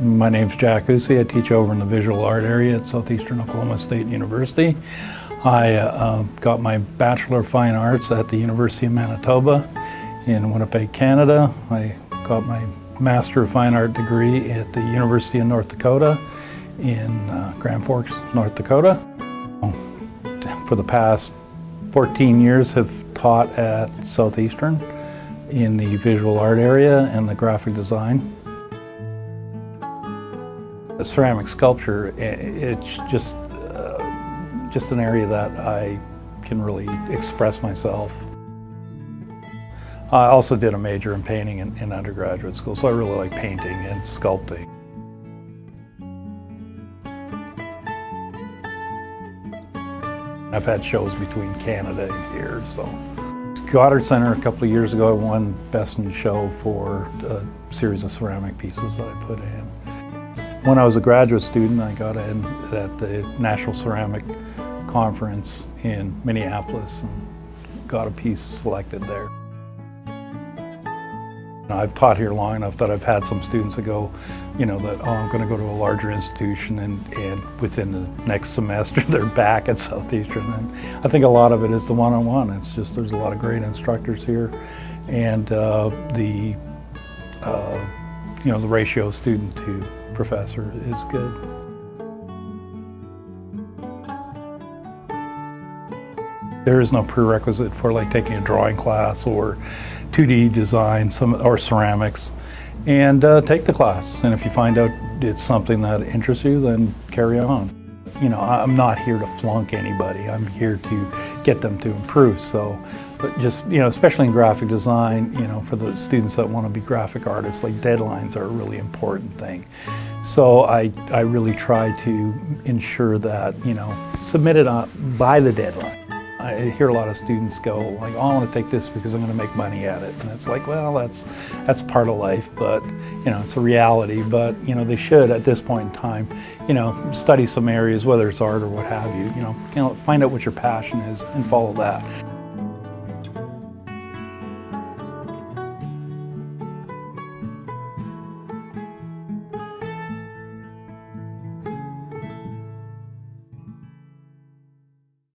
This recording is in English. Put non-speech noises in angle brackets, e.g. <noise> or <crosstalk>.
My name's Jack Ousey. I teach over in the visual art area at Southeastern Oklahoma State University. I uh, got my Bachelor of Fine Arts at the University of Manitoba in Winnipeg, Canada. I got my Master of Fine Art degree at the University of North Dakota in uh, Grand Forks, North Dakota. For the past 14 years have taught at Southeastern in the visual art area and the graphic design. Ceramic sculpture, it's just, uh, just an area that I can really express myself. I also did a major in painting in, in undergraduate school, so I really like painting and sculpting. I've had shows between Canada and here, so. Goddard Center a couple of years ago I won Best in Show for a series of ceramic pieces that I put in. When I was a graduate student, I got in at the National Ceramic Conference in Minneapolis and got a piece selected there. I've taught here long enough that I've had some students that go, you know, that, oh, I'm going to go to a larger institution and, and within the next semester <laughs> they're back at Southeastern. And I think a lot of it is the one-on-one. -on -one. It's just there's a lot of great instructors here and uh, the, uh, you know, the ratio of student to professor is good. There is no prerequisite for like taking a drawing class or 2D design some, or ceramics and uh, take the class. And if you find out it's something that interests you, then carry on. You know, I'm not here to flunk anybody. I'm here to get them to improve. So, but just, you know, especially in graphic design, you know, for the students that want to be graphic artists, like deadlines are a really important thing. So I, I really try to ensure that, you know, submit it by the deadline. I hear a lot of students go like, oh, I want to take this because I'm going to make money at it. And it's like, well, that's, that's part of life, but, you know, it's a reality. But, you know, they should, at this point in time, you know, study some areas, whether it's art or what have you, you know, you know find out what your passion is and follow that.